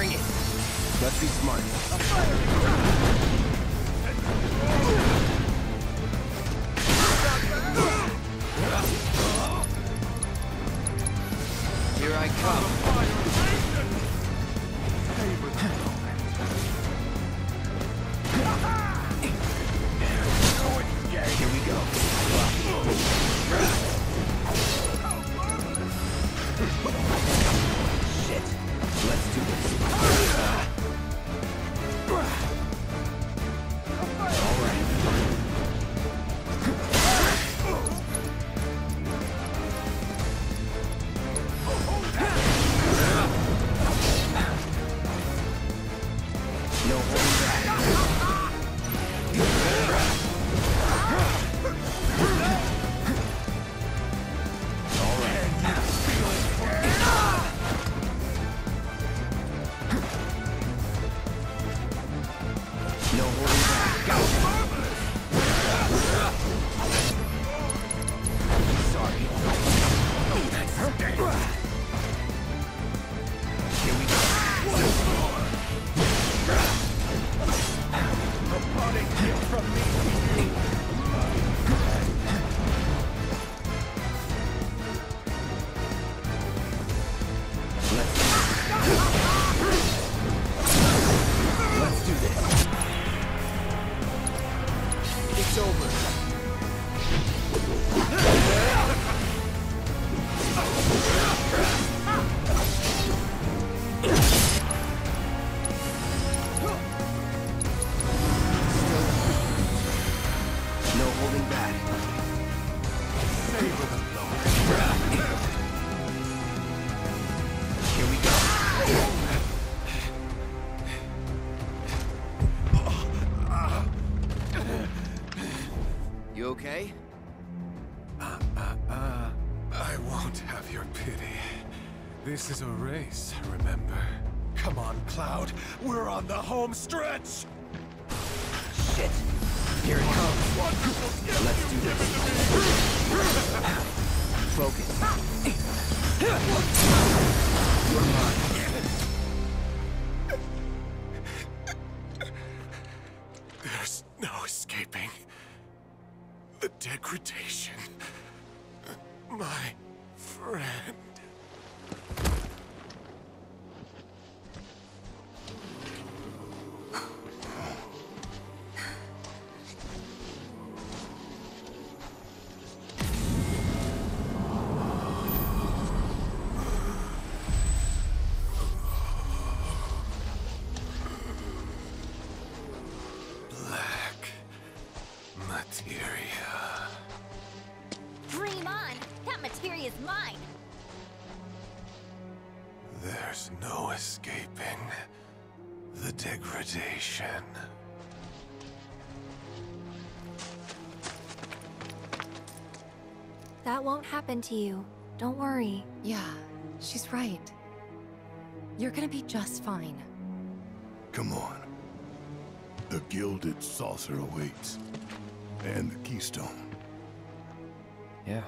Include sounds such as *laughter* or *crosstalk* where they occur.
Bring it. Let's be smart. Here I come. *laughs* No holding back. Go. No holding back. Savor the Here we go. You okay? Uh, uh, uh, I won't have your pity. This is a race, remember? Come on, Cloud. We're on the home stretch! Shit. Here it comes. Let's do this. Focus. You're mine. There's no escaping the degradation. My friend. That materia's mine! There's no escaping the degradation. That won't happen to you. Don't worry. Yeah, she's right. You're gonna be just fine. Come on. The gilded saucer awaits. And the keystone. Yeah.